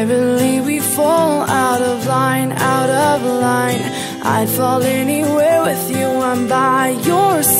Ordinarily we fall out of line, out of line. I'd fall anywhere with you, I'm by your side